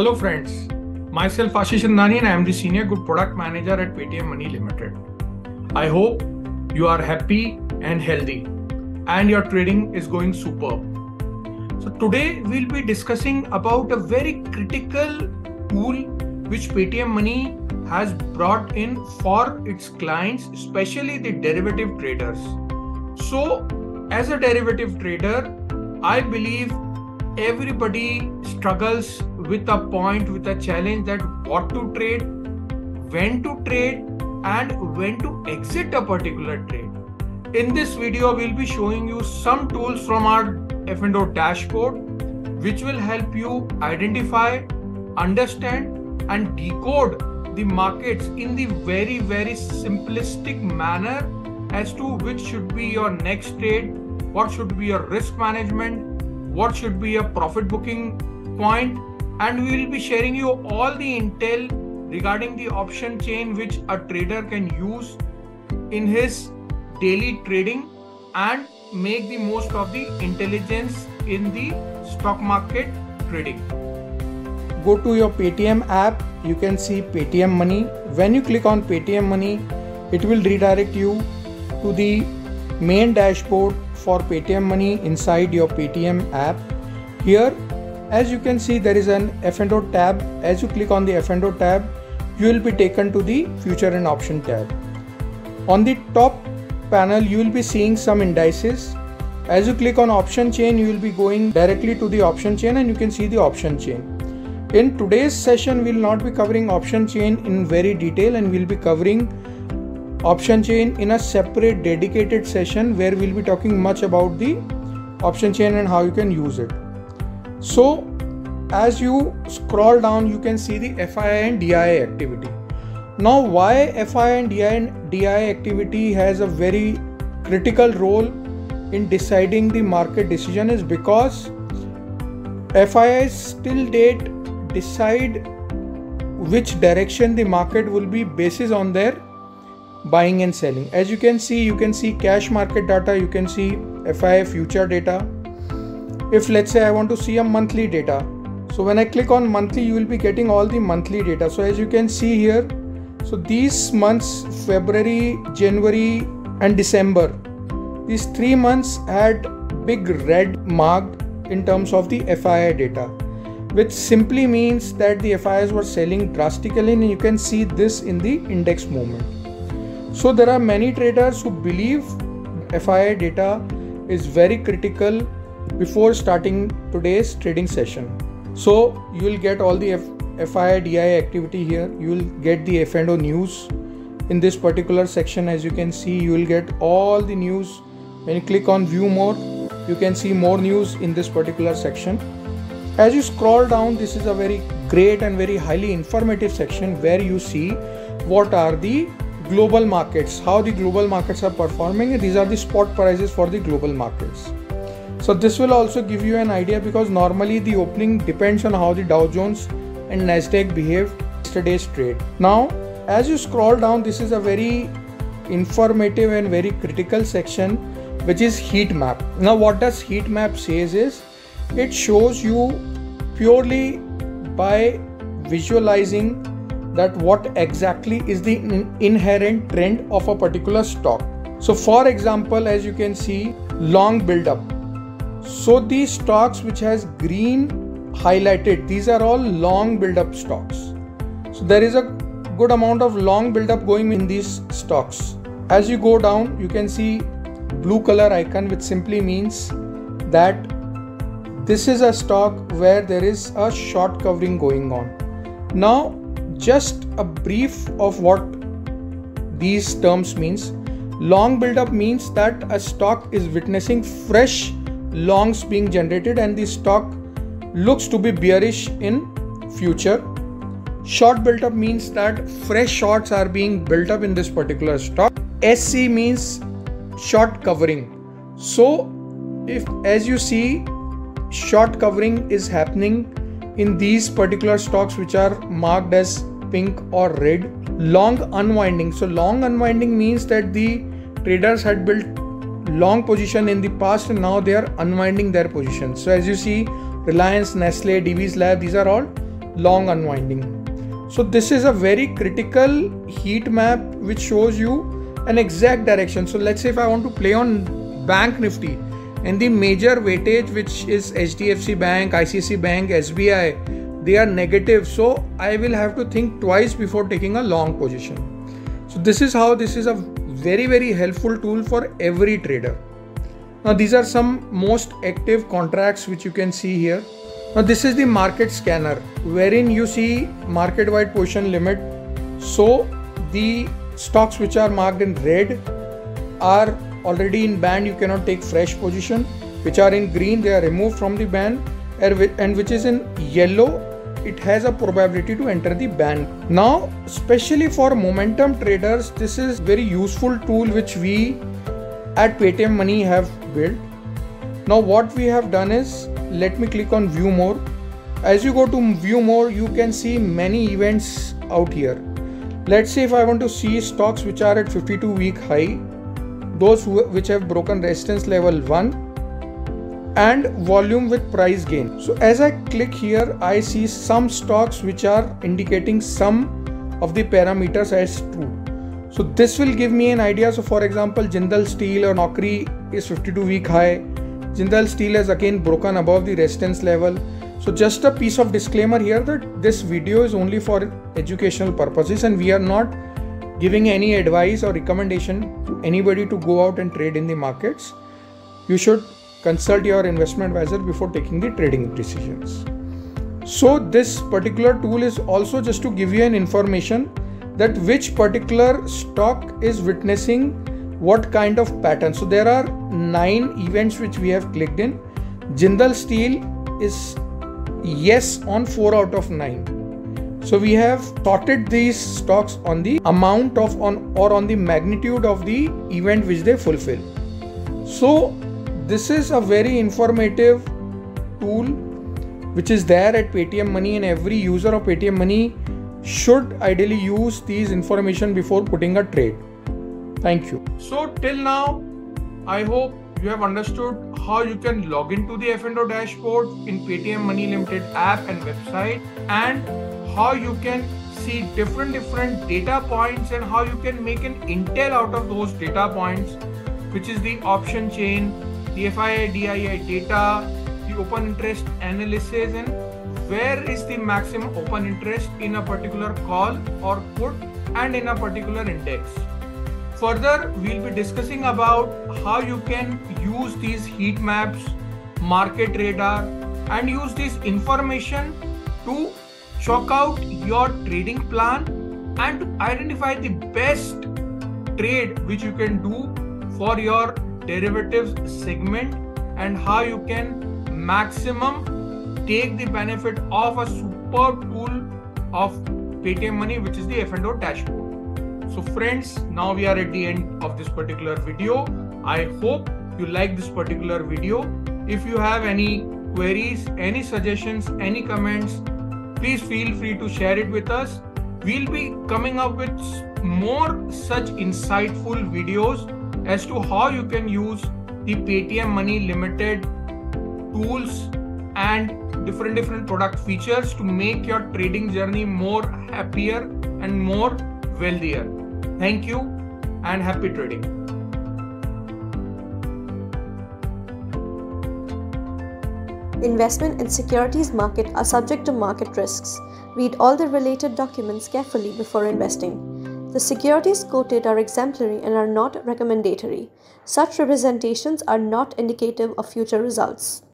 Hello friends, myself Ashish Andani and I am the Senior Good Product Manager at Paytm Money Limited. I hope you are happy and healthy and your trading is going superb. So today we'll be discussing about a very critical tool which Paytm Money has brought in for its clients, especially the derivative traders. So as a derivative trader, I believe everybody struggles with a point with a challenge that what to trade when to trade and when to exit a particular trade. In this video we'll be showing you some tools from our F&O dashboard which will help you identify understand and decode the markets in the very very simplistic manner as to which should be your next trade what should be your risk management what should be a profit booking point and we will be sharing you all the intel regarding the option chain which a trader can use in his daily trading and make the most of the intelligence in the stock market trading. Go to your paytm app. You can see paytm money. When you click on paytm money it will redirect you to the main dashboard for paytm money inside your paytm app. Here as you can see there is an F&O tab. As you click on the F&O tab, you will be taken to the future and option tab. On the top panel, you will be seeing some indices. As you click on option chain, you will be going directly to the option chain and you can see the option chain. In today's session, we will not be covering option chain in very detail and we'll be covering option chain in a separate dedicated session where we'll be talking much about the option chain and how you can use it. So as you scroll down, you can see the FII and DII activity. Now, why FII and DII, activity has a very critical role in deciding the market decision is because FIIs till date decide which direction the market will be basis on their buying and selling. As you can see, you can see cash market data, you can see FII future data, if let's say I want to see a monthly data so when I click on monthly you will be getting all the monthly data. So as you can see here so these months February January and December these three months had big red marked in terms of the FII data which simply means that the FIIs were selling drastically and you can see this in the index movement. So there are many traders who believe FII data is very critical before starting today's trading session. So you will get all the F- DI activity here. You will get the F&O news in this particular section. As you can see, you will get all the news. When you click on view more, you can see more news in this particular section. As you scroll down, this is a very great and very highly informative section where you see what are the global markets, how the global markets are performing. These are the spot prices for the global markets. So this will also give you an idea because normally the opening depends on how the Dow Jones and Nasdaq behaved yesterday's trade. Now as you scroll down this is a very informative and very critical section which is heat map. Now what does heat map says is it shows you purely by visualizing that what exactly is the inherent trend of a particular stock. So for example as you can see long build up so these stocks which has green highlighted, these are all long build-up stocks. So there is a good amount of long build-up going in these stocks. As you go down, you can see blue color icon which simply means that this is a stock where there is a short covering going on. Now just a brief of what these terms means. Long build-up means that a stock is witnessing fresh longs being generated and the stock looks to be bearish in future. Short built up means that fresh shorts are being built up in this particular stock. Sc means short covering. So if as you see short covering is happening in these particular stocks which are marked as pink or red long unwinding. So long unwinding means that the traders had built long position in the past and now they are unwinding their position. So as you see, Reliance, Nestle, Divi's Lab, these are all long unwinding. So this is a very critical heat map which shows you an exact direction. So let's say if I want to play on bank nifty and the major weightage which is HDFC Bank, ICICI Bank, SBI, they are negative. So I will have to think twice before taking a long position. So this is how this is a very very helpful tool for every trader. Now these are some most active contracts which you can see here. Now this is the market scanner wherein you see market wide position limit. So the stocks which are marked in red are already in band you cannot take fresh position which are in green they are removed from the band and which is in yellow it has a probability to enter the band now especially for momentum traders this is very useful tool which we at paytm money have built. Now what we have done is let me click on view more. As you go to view more you can see many events out here. Let's say if i want to see stocks which are at 52 week high those which have broken resistance level 1 and volume with price gain. So as i click here i see some stocks which are indicating some of the parameters as true. So this will give me an idea. So for example jindal steel or Naukri is 52 week high. Jindal steel has again broken above the resistance level. So just a piece of disclaimer here that this video is only for educational purposes and we are not giving any advice or recommendation to anybody to go out and trade in the markets. You should consult your investment advisor before taking the trading decisions. So this particular tool is also just to give you an information that which particular stock is witnessing what kind of pattern. So there are nine events which we have clicked in. Jindal Steel is yes on 4 out of 9 so we have sorted these stocks on the amount of on or on the magnitude of the event which they fulfill. So this is a very informative tool which is there at Paytm Money and every user of Paytm Money should ideally use these information before putting a trade. Thank you. So till now, I hope you have understood how you can log into the F&O dashboard in Paytm Money Limited app and website and how you can see different different data points and how you can make an intel out of those data points which is the option chain FII DII data the open interest analysis and where is the maximum open interest in a particular call or put and in a particular index. Further we'll be discussing about how you can use these heat maps market radar and use this information to chalk out your trading plan and to identify the best trade which you can do for your derivatives segment and how you can maximum take the benefit of a superb tool of Paytm Money which is the F&O dashboard. So friends, now we are at the end of this particular video. I hope you like this particular video. If you have any queries, any suggestions, any comments, please feel free to share it with us. We'll be coming up with more such insightful videos as to how you can use the Paytm Money Limited tools and different different product features to make your trading journey more happier and more wealthier. Thank you and happy trading. Investment in securities market are subject to market risks. Read all the related documents carefully before investing. The securities quoted are exemplary and are not recommendatory. Such representations are not indicative of future results.